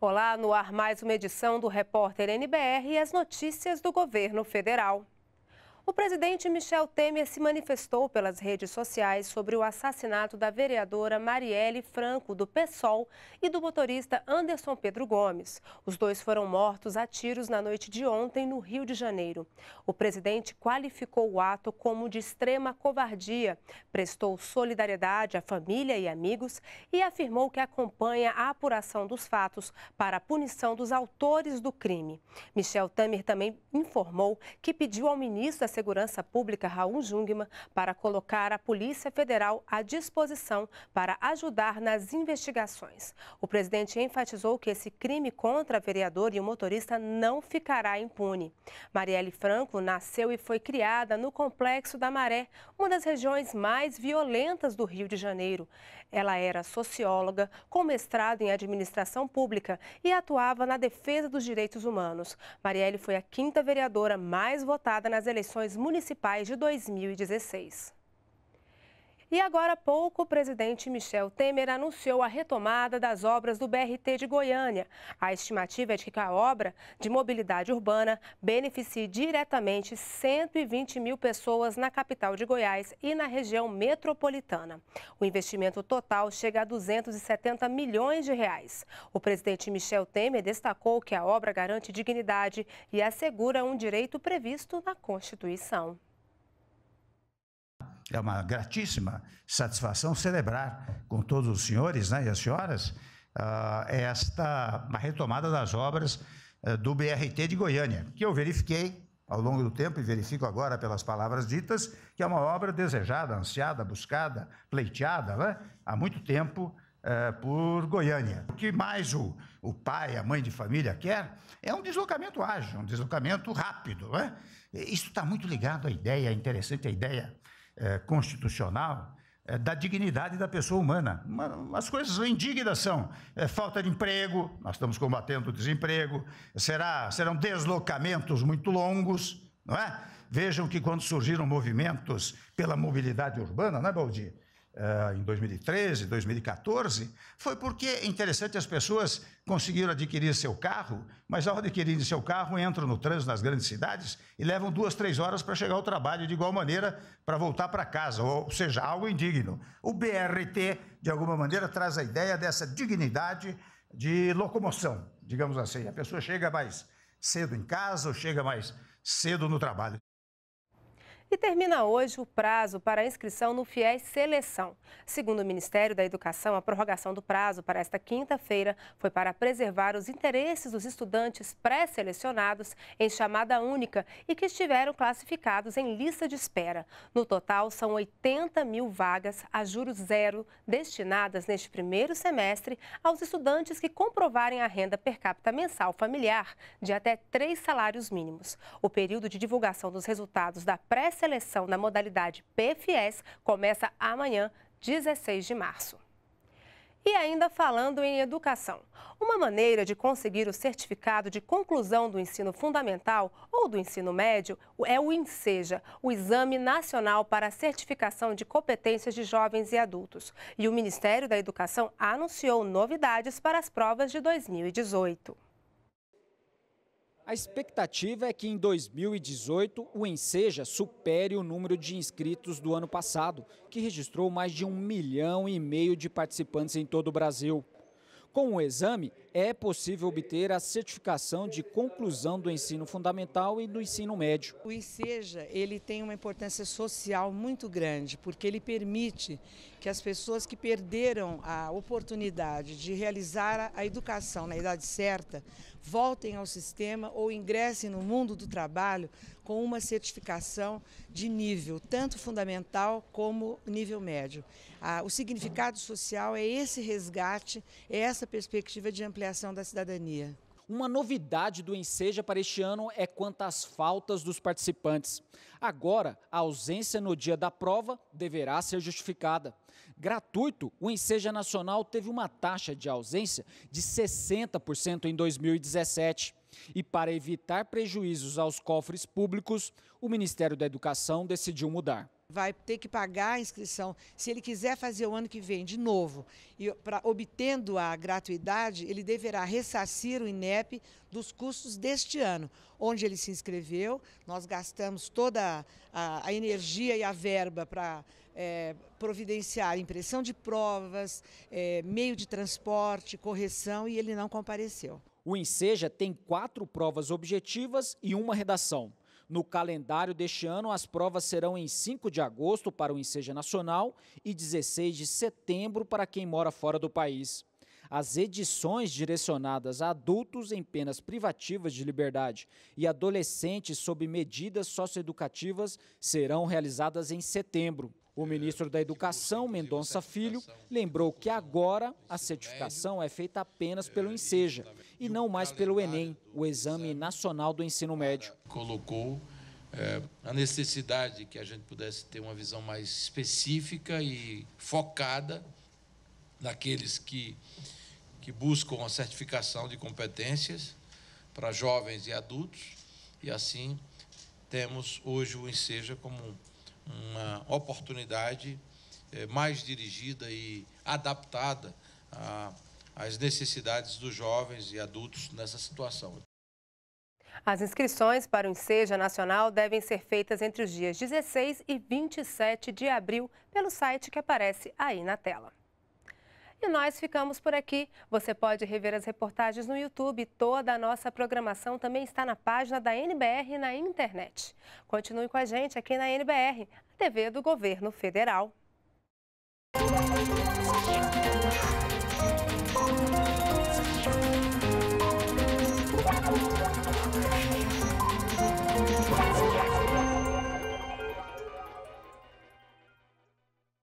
Olá, no ar mais uma edição do Repórter NBR e as notícias do governo federal. O presidente Michel Temer se manifestou pelas redes sociais sobre o assassinato da vereadora Marielle Franco, do PSOL, e do motorista Anderson Pedro Gomes. Os dois foram mortos a tiros na noite de ontem, no Rio de Janeiro. O presidente qualificou o ato como de extrema covardia, prestou solidariedade à família e amigos e afirmou que acompanha a apuração dos fatos para a punição dos autores do crime. Michel Temer também informou que pediu ao ministro da Segurança Pública, Raul Jungmann, para colocar a Polícia Federal à disposição para ajudar nas investigações. O presidente enfatizou que esse crime contra a vereadora e o motorista não ficará impune. Marielle Franco nasceu e foi criada no Complexo da Maré, uma das regiões mais violentas do Rio de Janeiro. Ela era socióloga, com mestrado em administração pública e atuava na defesa dos direitos humanos. Marielle foi a quinta vereadora mais votada nas eleições municipais de 2016. E agora há pouco, o presidente Michel Temer anunciou a retomada das obras do BRT de Goiânia. A estimativa é de que a obra de mobilidade urbana beneficie diretamente 120 mil pessoas na capital de Goiás e na região metropolitana. O investimento total chega a 270 milhões de reais. O presidente Michel Temer destacou que a obra garante dignidade e assegura um direito previsto na Constituição. É uma gratíssima satisfação celebrar com todos os senhores né, e as senhoras uh, esta retomada das obras uh, do BRT de Goiânia, que eu verifiquei ao longo do tempo e verifico agora pelas palavras ditas que é uma obra desejada, ansiada, buscada, pleiteada né, há muito tempo uh, por Goiânia. O que mais o, o pai, a mãe de família quer é um deslocamento ágil, um deslocamento rápido. Né? Isso está muito ligado à ideia, é interessante a ideia é, constitucional é, da dignidade da pessoa humana. Uma, as coisas indignas são é, falta de emprego, nós estamos combatendo o desemprego, será, serão deslocamentos muito longos, não é? Vejam que quando surgiram movimentos pela mobilidade urbana, não é, Baldi? Uh, em 2013, 2014, foi porque é interessante as pessoas conseguiram adquirir seu carro, mas ao adquirir seu carro entram no trânsito nas grandes cidades e levam duas, três horas para chegar ao trabalho de igual maneira para voltar para casa, ou seja, algo indigno. O BRT, de alguma maneira, traz a ideia dessa dignidade de locomoção, digamos assim. A pessoa chega mais cedo em casa ou chega mais cedo no trabalho. E termina hoje o prazo para a inscrição no FIES Seleção. Segundo o Ministério da Educação, a prorrogação do prazo para esta quinta-feira foi para preservar os interesses dos estudantes pré-selecionados em chamada única e que estiveram classificados em lista de espera. No total, são 80 mil vagas a juros zero destinadas neste primeiro semestre aos estudantes que comprovarem a renda per capita mensal familiar de até três salários mínimos. O período de divulgação dos resultados da pré seleção na modalidade PFS começa amanhã, 16 de março. E ainda falando em educação, uma maneira de conseguir o certificado de conclusão do ensino fundamental ou do ensino médio é o INSEJA, o Exame Nacional para a Certificação de Competências de Jovens e Adultos. E o Ministério da Educação anunciou novidades para as provas de 2018. A expectativa é que em 2018 o Enseja supere o número de inscritos do ano passado, que registrou mais de um milhão e meio de participantes em todo o Brasil. Com o exame, é possível obter a certificação de conclusão do ensino fundamental e do ensino médio. O INSEJA ele tem uma importância social muito grande, porque ele permite que as pessoas que perderam a oportunidade de realizar a educação na idade certa voltem ao sistema ou ingressem no mundo do trabalho com uma certificação de nível, tanto fundamental como nível médio. o significado social é esse resgate, é essa perspectiva de ampliação da cidadania. Uma novidade do Enseja para este ano é quanto às faltas dos participantes. Agora, a ausência no dia da prova deverá ser justificada. Gratuito, o Enseja Nacional teve uma taxa de ausência de 60% em 2017. E para evitar prejuízos aos cofres públicos, o Ministério da Educação decidiu mudar vai ter que pagar a inscrição. Se ele quiser fazer o ano que vem de novo, e pra, obtendo a gratuidade, ele deverá ressarcir o INEP dos custos deste ano, onde ele se inscreveu. Nós gastamos toda a, a energia e a verba para é, providenciar impressão de provas, é, meio de transporte, correção, e ele não compareceu. O Enseja tem quatro provas objetivas e uma redação. No calendário deste ano, as provas serão em 5 de agosto para o Enseja Nacional e 16 de setembro para quem mora fora do país. As edições direcionadas a adultos em penas privativas de liberdade e adolescentes sob medidas socioeducativas serão realizadas em setembro. O ministro da Educação, Mendonça Filho, lembrou que agora a certificação é feita apenas pelo Enseja e não mais pelo Enem, o Exame Nacional do Ensino Médio. Colocou é, a necessidade que a gente pudesse ter uma visão mais específica e focada naqueles que, que buscam a certificação de competências para jovens e adultos, e assim temos hoje o Enseja como uma oportunidade é, mais dirigida e adaptada às necessidades dos jovens e adultos nessa situação. As inscrições para o Enseja Nacional devem ser feitas entre os dias 16 e 27 de abril pelo site que aparece aí na tela. E nós ficamos por aqui. Você pode rever as reportagens no YouTube. Toda a nossa programação também está na página da NBR na internet. Continue com a gente aqui na NBR, a TV do Governo Federal.